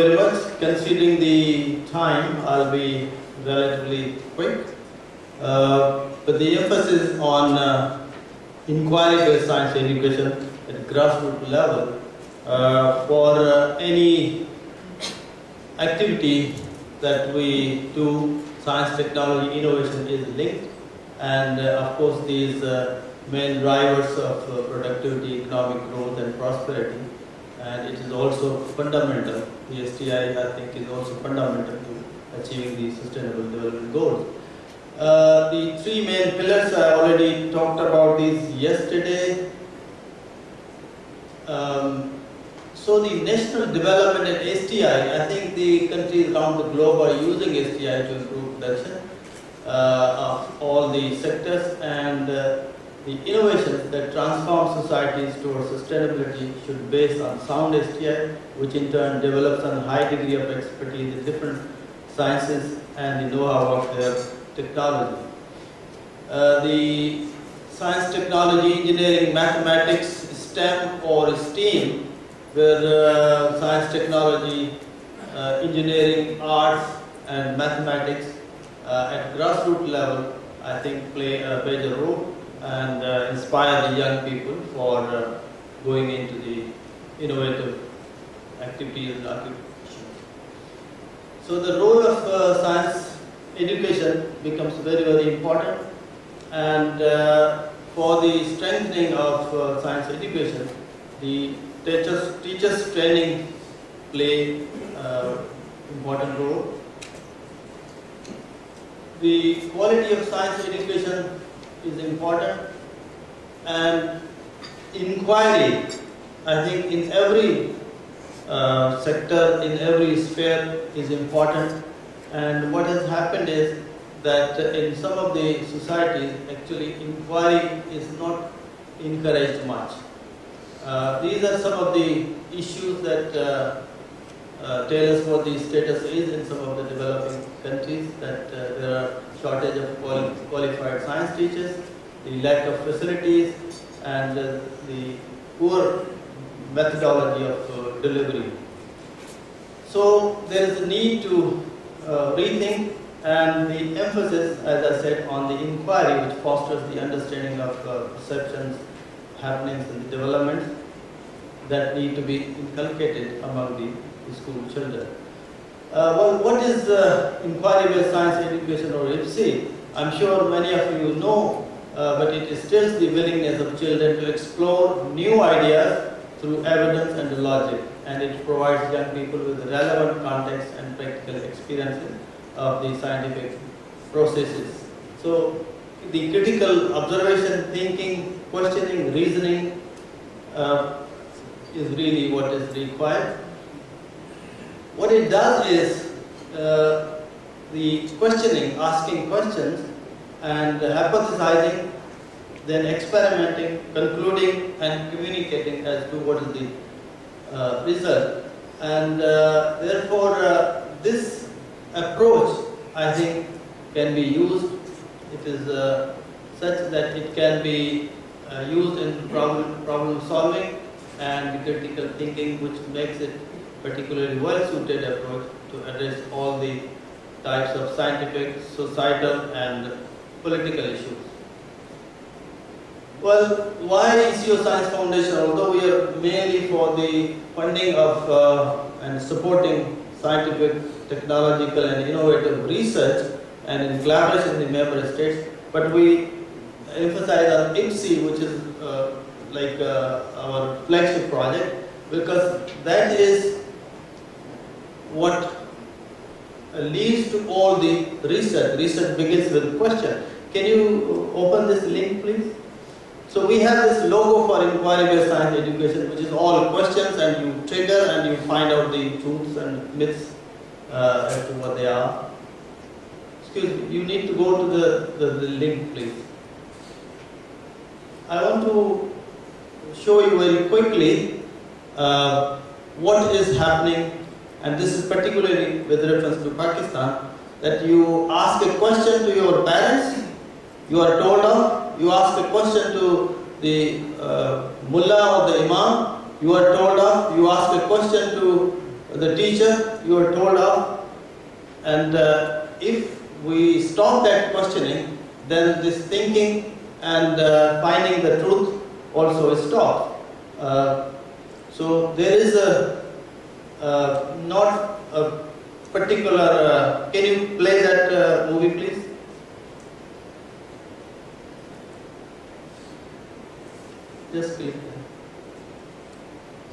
Very much considering the time, I'll be relatively quick. Uh, but the emphasis on uh, inquiry-based science education at grassroots level uh, for uh, any activity that we do, science, technology, innovation is linked. And uh, of course, these uh, main drivers of productivity, economic growth, and prosperity. And it is also fundamental. STI, I think, is also fundamental to achieving the Sustainable Development Goals. Uh, the three main pillars, I already talked about these yesterday. Um, so the national development at STI, I think the countries around the globe are using STI to improve production uh, of all the sectors and uh, the innovations that transform societies towards sustainability should base on sound STI, which in turn develops a high degree of expertise in different sciences and the know-how of their technology. Uh, the science, technology, engineering, mathematics, STEM or STEAM, where uh, science, technology, uh, engineering, arts and mathematics uh, at grassroots level, I think play a major role and uh, inspire the young people for uh, going into the innovative activities and occupations. So the role of uh, science education becomes very very important and uh, for the strengthening of uh, science education, the teachers, teachers training play uh, important role. The quality of science education is important. And inquiry I think in every uh, sector in every sphere is important. And what has happened is that in some of the societies actually inquiry is not encouraged much. Uh, these are some of the issues that uh, uh, tell us what the status is in some of the developing countries that uh, there are shortage of quali qualified science teachers, the lack of facilities and uh, the poor methodology of uh, delivery. So there is a need to uh, rethink and the emphasis, as I said, on the inquiry which fosters the understanding of uh, perceptions, happenings and developments that need to be inculcated among the school children. Uh, well, what is uh, inquiry-based science education or IBSE? I'm sure many of you know, uh, but it instills the willingness of children to explore new ideas through evidence and logic, and it provides young people with relevant context and practical experiences of the scientific processes. So, the critical observation, thinking, questioning, reasoning uh, is really what is required. What it does is uh, the questioning, asking questions and hypothesizing, then experimenting, concluding and communicating as to what is the uh, result. And uh, therefore, uh, this approach, I think, can be used. It is uh, such that it can be uh, used in problem, problem solving and critical thinking, which makes it particularly well-suited approach to address all the types of scientific, societal and political issues. Well, why ECO Science Foundation, although we are mainly for the funding of uh, and supporting scientific, technological and innovative research and in collaboration with the member states, but we emphasize on IBSE, which is uh, like uh, our flagship project, because that is what leads to all the research. Research begins with a question. Can you open this link, please? So we have this logo for inquiry-based science education, which is all questions, and you trigger and you find out the truths and myths uh, as to what they are. Excuse me, you need to go to the, the, the link, please. I want to show you very quickly uh, what is happening and this is particularly with reference to Pakistan, that you ask a question to your parents, you are told off, you ask a question to the uh, mullah or the imam, you are told off, you ask a question to the teacher you are told off, and uh, if we stop that questioning, then this thinking and uh, finding the truth also is stopped. Uh, so there is a uh, not a particular. Uh, can you play that uh, movie, please? Just click. there.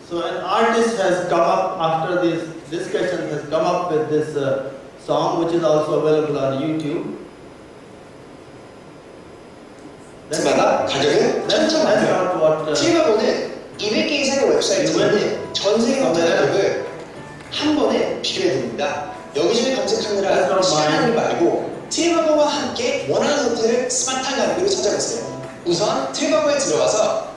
So an artist has come up after this discussion has come up with this uh, song, which is also available on YouTube. That's, 마다 가격은 that's, that's 천차만별. not what. Uh, 실버보는 200개 이상의 웹사이트 있는데 전 세계 검색어를 한 번에 비교해드립니다. 여기저기 검색하느라 That's 시간 not 낭비 말고 트리바고와 함께 원하는 호텔을 스마트한 가격으로 찾아보세요. 우선 트리바고에 들어가서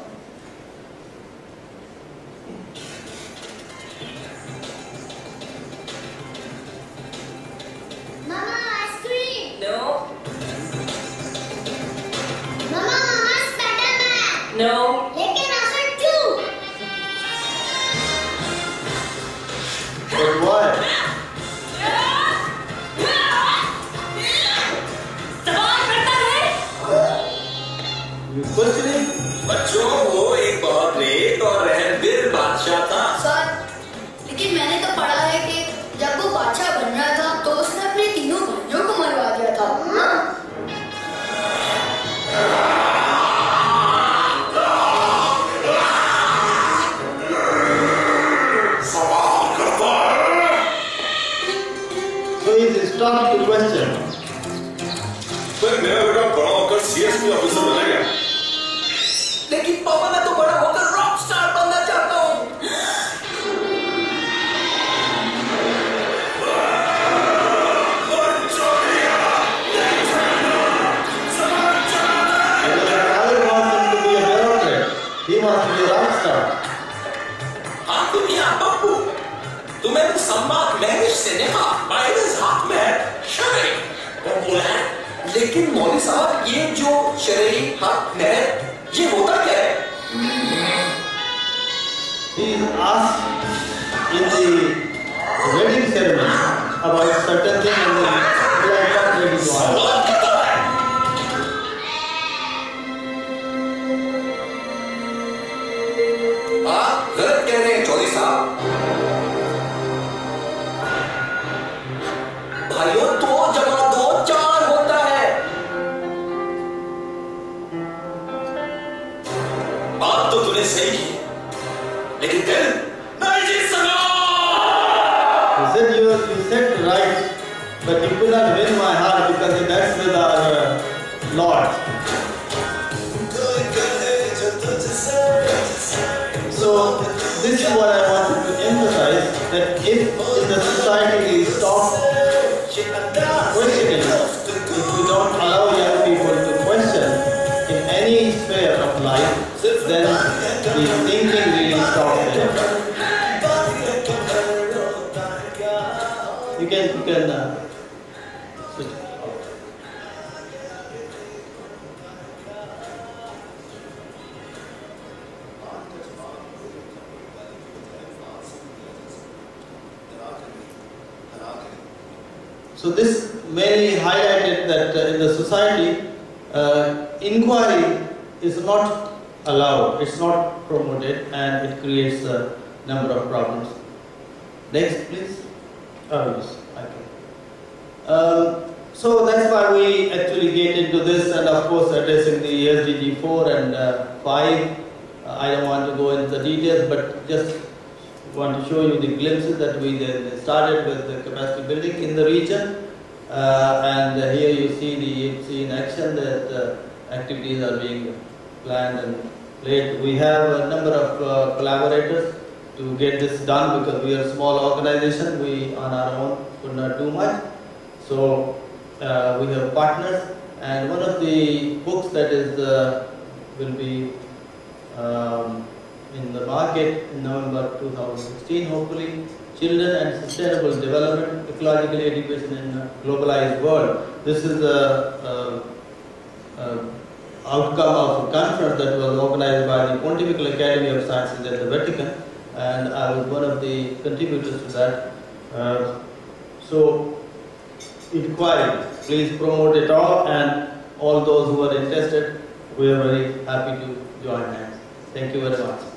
Mama, ice cream. No, You questioning? बच्चों वो एक बहुत नेक और रहमदिल बादशाह था sir, लेकिन मैंने तो पढ़ा है कि जब वो बादशाह बन रहा था तो उसने अपने तीनों भाइयों को मरवा दिया था So he is starting question. फिर मेरा बेटा बड़ा होकर सीएसपी ऑफिसर बनेगा मोदी साहब ये जो शरीर हक है ये होता क्या है? Wedding ceremony about certain things in the life of ladies He said you, you said right, but you could not win my heart because that's with our Lord. So this is what I wanted to emphasize that if the society we stop questioning, if we don't allow young people to question in any sphere of life, then the thinking can uh. So this mainly highlighted that uh, in the society, uh, inquiry is not allowed, it's not promoted, and it creates a number of problems. Next, please. Oh, yes, okay. Um, so that's why we actually get into this, and of course addressing the SDG 4 and uh, 5. Uh, I don't want to go into the details, but just want to show you the glimpses that we started with the capacity building in the region. Uh, and here you see the in action that uh, activities are being planned and played. We have a number of uh, collaborators to get this done because we are a small organization. We on our own could not do much. So uh, we have partners and one of the books that is uh, will be um, in the market in November 2016 hopefully children and sustainable development ecological education in a globalized world this is a outcome of a conference that was organized by the Pontifical Academy of Sciences at the Vatican and I was one of the contributors to that. Uh, so, inquiry, please promote it all, and all those who are interested, we are very happy to join hands. Thank you very much.